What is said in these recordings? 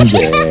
ka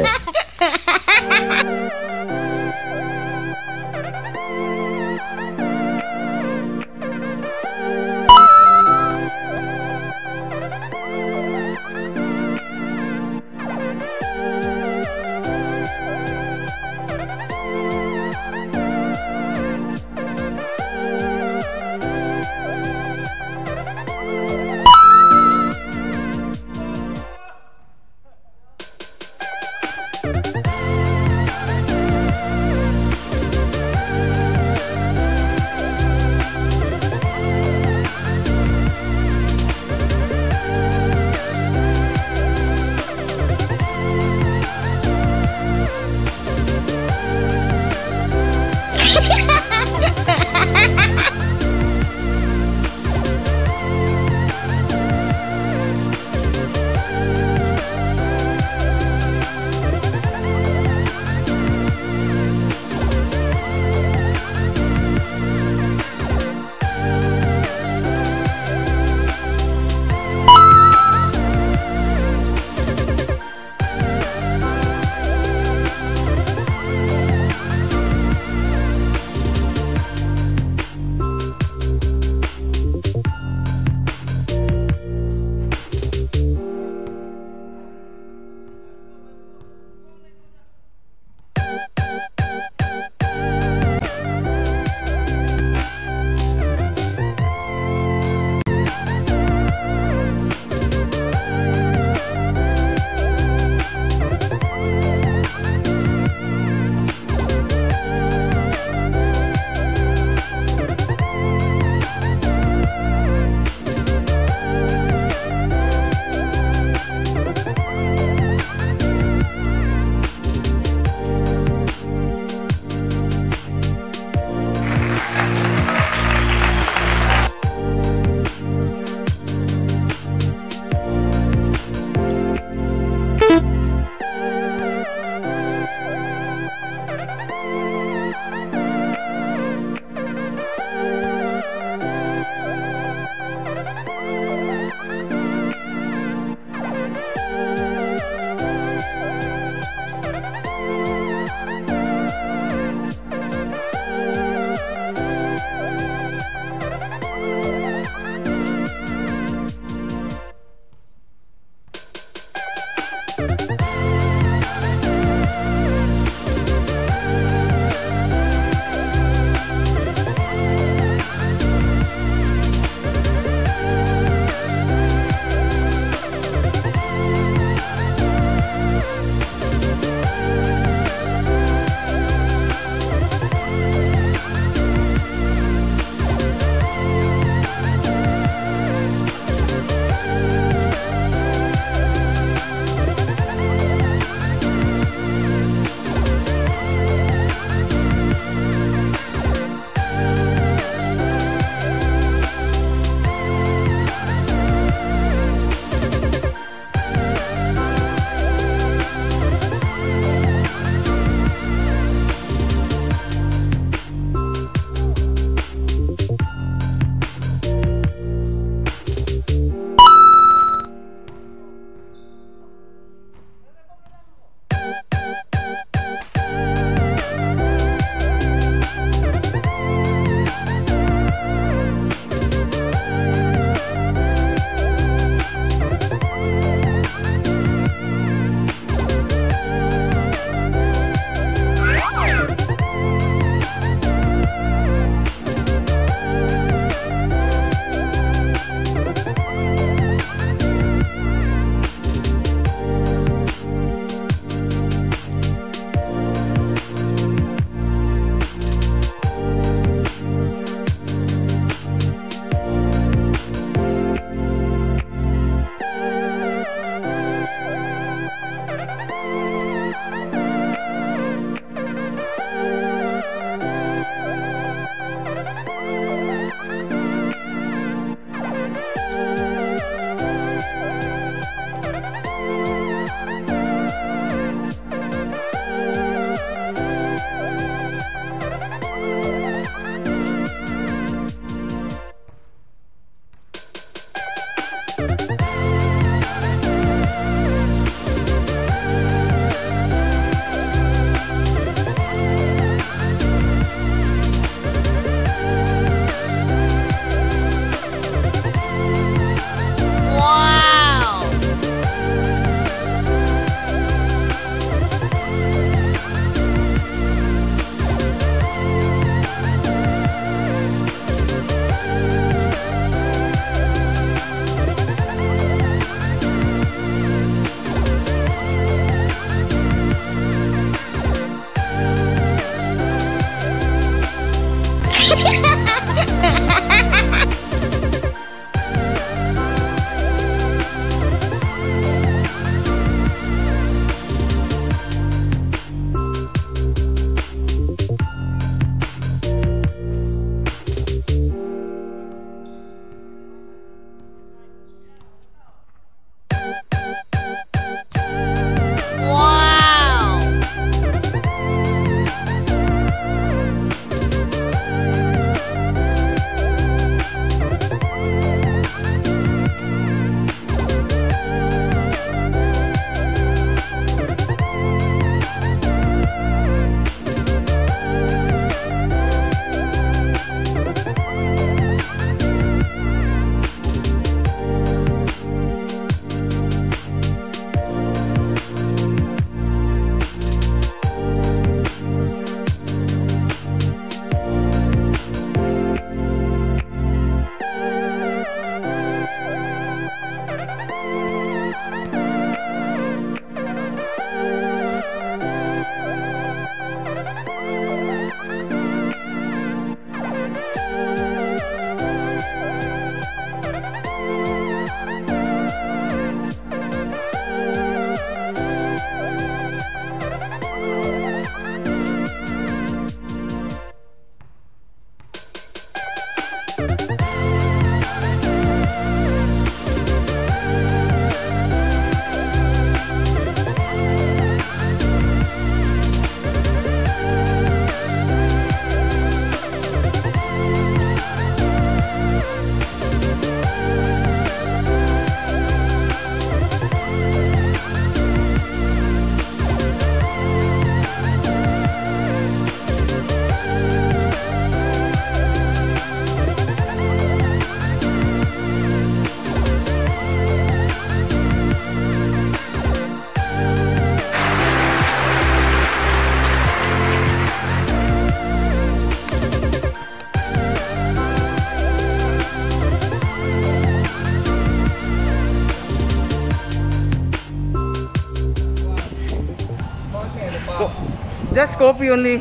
Just coffee only.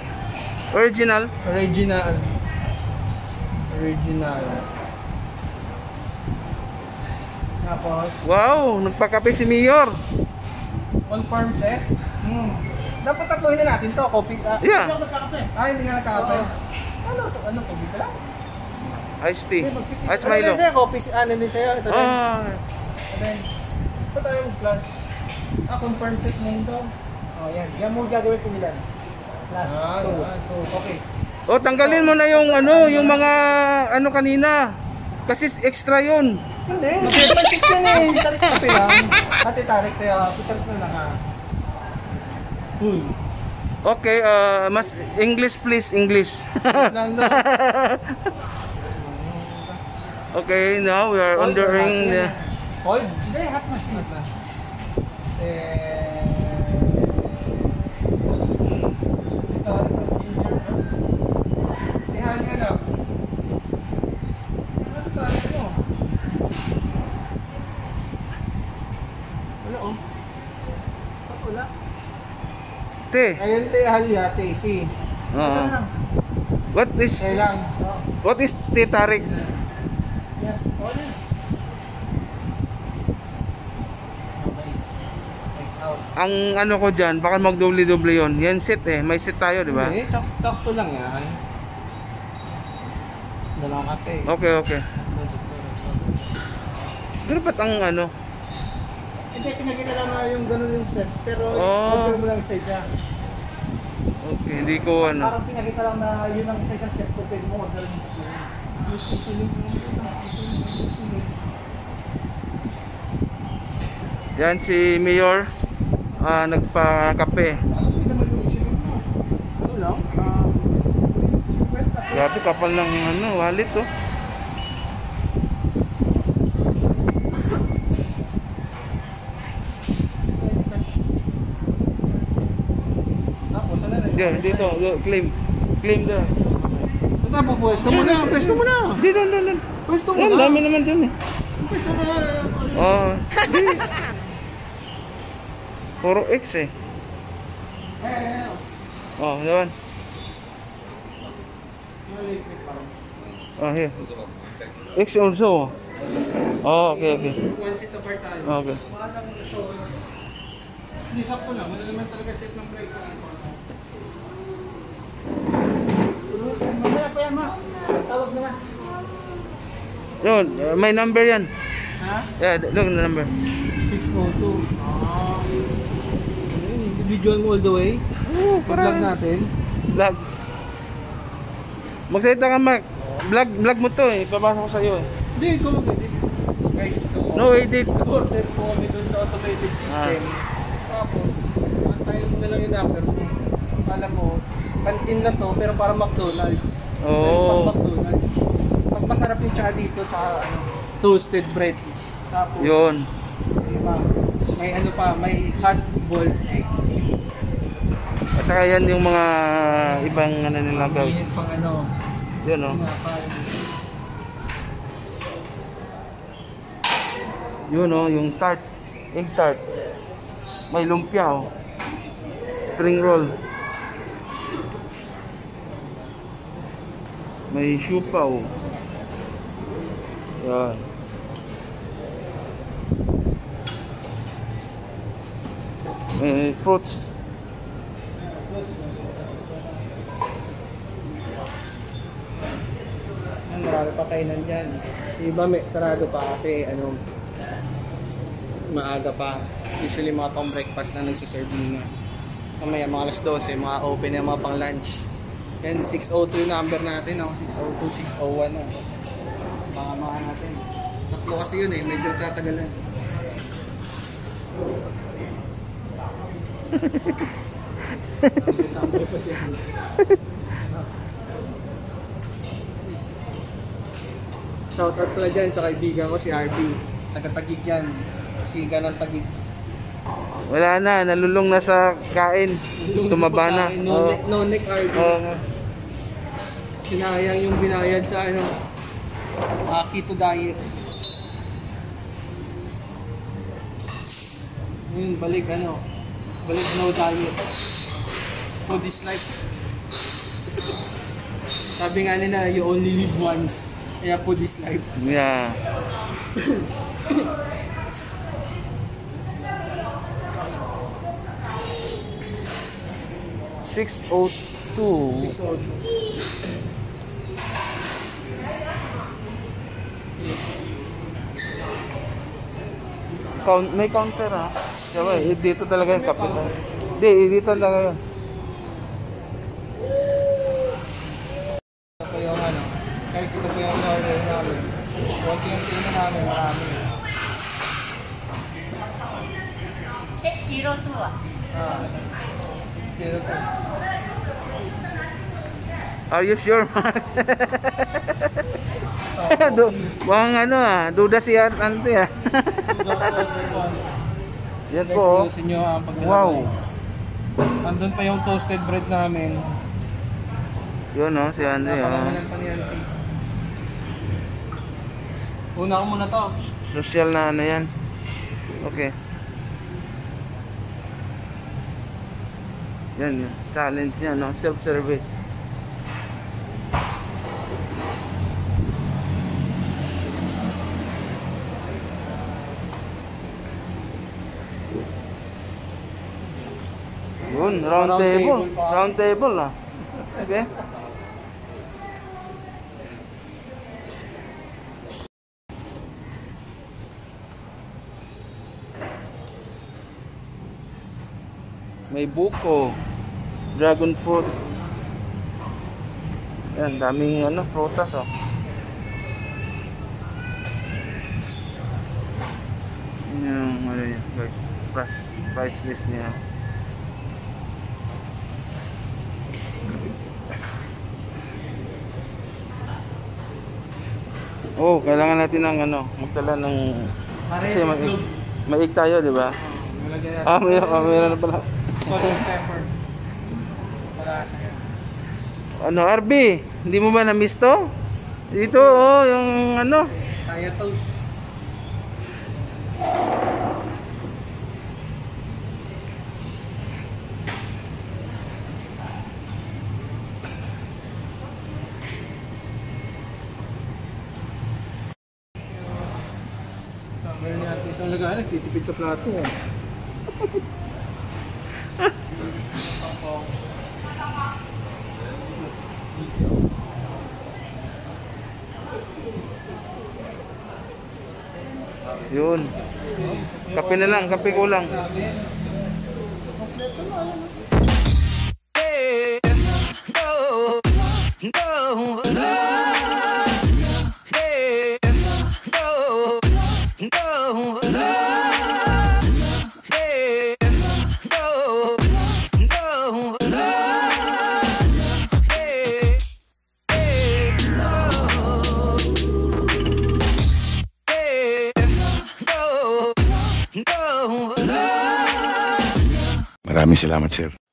Original. Original. Original. Tapos, Wow, nagpakape si Mayor. all farm set. Hmm. Dapat tatluhin na natin to, coffee. Ah, Yeah. Hindi ako nagkakape. ah hindi nga nagkakape. Ano to? Ano to? Dito lang? Iced tea. Ice Ano din Milo. sa'yo? Coffee, ano din sa'yo? Ito din. Ah, And then, ito tayo plus. Ah, confirm set mo to. Oh, yan. Yan mo gagawin ko nila. Last Ah, ah, okay. oh, tanggalin mo na yung ano, yung mga ano kanina. Kasi extra yun. Hindi, pansit yan eh. Tarik kape lang. Ate Tarik sa'yo. Tarik na lang ha. Uy. Okay, uh, mas English please, English. Okay, now we are ordering the... Cold? Hindi, hot na na. Eh... Ito, ito. Ginger, no? Lihan ka na. Ano to, ano mo? Wala, oh. Wala? Te. Ayun, te, haliyate, si. Oo. What is Eh lang. what is tea tarik? Yan. Oh. Okay. Out. Ang ano ko diyan, baka magdoble-doble 'yon. Yan set eh, may set tayo, di ba? Hindi, tak takto lang yan. Dalawang kape. Okay, okay. Pero ba't ang ano? Hindi, pinakita lang na yung ganun yung set. Pero, Oh. order mo lang isa-isa. Okay, hindi ko ano. Parang pinakita lang na yun ang isa-isang set ko. Pwede mo order mo. Yung susunod. Yan si Mayor ah nagpa-kape. Mo. Ano lang? Ah, 50. Grabe kapal ng ano, wallet oh. Tapos, ano na? Diyan, dito, claim. Claim doon. Ito po, pwesto mo na. Pwesto mo na. Dito, doon, doon. Pwesto mo na. dami naman dun eh. Pwesto mo na. Oh, di. Puro X eh. Oh, yan. Oh, here. X also. Oh, okay, okay. One seat apart tayo. Okay. Parang gusto. Hindi, sakto lang. Wala naman talaga set ng break. Mamaya pa yan, ma. Tawag naman. Yun, may number yan. Ha? Yeah, look the number. 602. Ah. Individual mo all the way. Oh, Pag-vlog natin. Vlog. Magsalita ka, Mark. Vlog, vlog mo to eh. Papasok ko sa'yo eh. Hindi, ikaw mag-edit. Guys, ito. No edit. Order po kami dun sa automated system. Tapos, antayin mo na lang yung number mo. Alam mo, canteen na to, pero para McDonald's. Oo. Pang McDonald's. Mas masarap yung tsaka dito, tsaka ano, toasted bread. Tapos, Yun. may, may ano pa, may hot boiled egg. At saka yan yung mga ibang ano nila guys. Yun pang ano, Yun oh. yun nga, parang Yun oh, yung tart. Egg tart. May lumpia oh. Spring roll. May siupaw. Yan. May fruits. Yan, marami pa kainan dyan. Iba may sarado pa kasi ano, maaga pa. Usually mga pang breakfast na nagsiserve muna. Mamaya mga alas 12, mga open na mga pang lunch. Yan, 602 yung number natin, oh. 602, 601. Oh. Mga natin. Tatlo kasi yun eh, medyo tatagalan. Shoutout pala dyan sa kaibigan ko si RB. Taga-tagig yan. Siga ng tagig. Wala na, nalulong na sa kain. Tumaba na. No, Oo. neck, no neck RB. Oo. Sinayang yung binayad sa ano, ah, keto diet. Yun, balik ano, balik no diet. for this life. Sabi nga nila, you only live once. Kaya for this life. Yeah. Six oh two. So, Count, may counter ha. Diba, eh, dito talaga yung kapital. Hindi, eh, dito talaga yun. ito yung ano. Guys, ito po yung order namin. Konti-unti na namin, marami. Zero two ah. Ah. Are you sure, Mark? Do, ano ah, duda si Ante ah. Yan po oh. pagdala. Wow. Andun pa yung toasted bread namin. Yun oh, si Ante Auntie. Una ko muna to. Social na ano yan. Okay. Yan. Challenge niya, no? Self-service. Yun, round, Round table. Round table ah. Okay. May buko. Dragon fruit. Yan, daming ano, prutas oh. Yun Yung ano yun, guys, price, price list niya. Oh, kailangan natin ng ano, magdala ng kasi itlog. maig tayo, di ba? Ah, may, ah, mayroon na pala. Salt and pepper. Ano, RB, hindi mo ba na-miss to? Dito, oh, yung ano. Kaya toast. Sabi niya natin isang lagayan, nagtitipid sa plato. Yun. Kape na lang, kape ko lang. Maraming salamat, sir.